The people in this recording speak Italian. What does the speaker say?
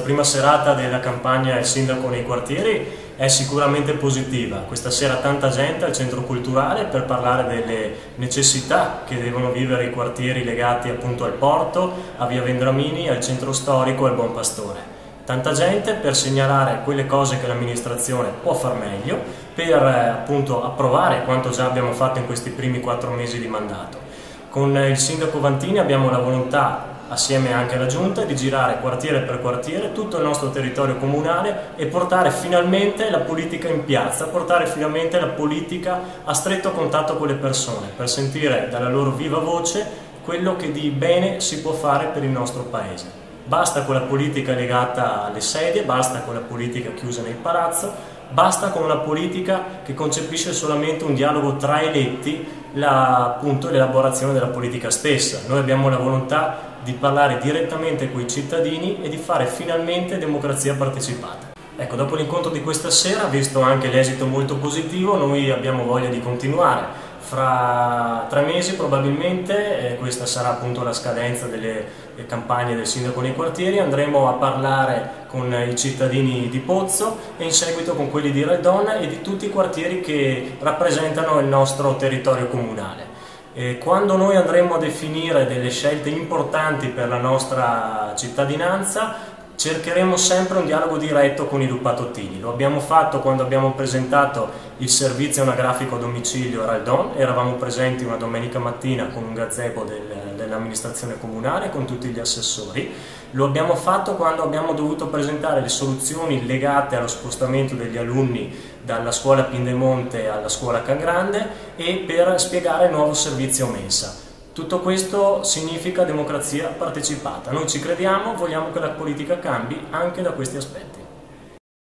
prima serata della campagna Il Sindaco nei quartieri è sicuramente positiva. Questa sera tanta gente al centro culturale per parlare delle necessità che devono vivere i quartieri legati appunto al porto, a Via Vendramini, al centro storico e al Buon Pastore. Tanta gente per segnalare quelle cose che l'amministrazione può far meglio, per eh, appunto approvare quanto già abbiamo fatto in questi primi quattro mesi di mandato. Con il sindaco Vantini abbiamo la volontà assieme anche alla Giunta, di girare quartiere per quartiere tutto il nostro territorio comunale e portare finalmente la politica in piazza, portare finalmente la politica a stretto contatto con le persone, per sentire dalla loro viva voce quello che di bene si può fare per il nostro Paese. Basta con la politica legata alle sedie, basta con la politica chiusa nel palazzo, basta con una politica che concepisce solamente un dialogo tra eletti l'elaborazione della politica stessa. Noi abbiamo la volontà di parlare direttamente con i cittadini e di fare finalmente democrazia partecipata. Ecco, dopo l'incontro di questa sera, visto anche l'esito molto positivo, noi abbiamo voglia di continuare. Fra tre mesi probabilmente, eh, questa sarà appunto la scadenza delle campagne del sindaco nei quartieri, andremo a parlare con i cittadini di Pozzo e in seguito con quelli di Redon e di tutti i quartieri che rappresentano il nostro territorio comunale. E quando noi andremo a definire delle scelte importanti per la nostra cittadinanza, cercheremo sempre un dialogo diretto con i lupatottini. Lo abbiamo fatto quando abbiamo presentato il servizio anagrafico a domicilio a Raldon, eravamo presenti una domenica mattina con un gazebo del, dell'amministrazione comunale, con tutti gli assessori. Lo abbiamo fatto quando abbiamo dovuto presentare le soluzioni legate allo spostamento degli alunni dalla scuola Pindemonte alla scuola Cagrande e per spiegare il nuovo servizio mensa. Tutto questo significa democrazia partecipata. Noi ci crediamo, vogliamo che la politica cambi anche da questi aspetti.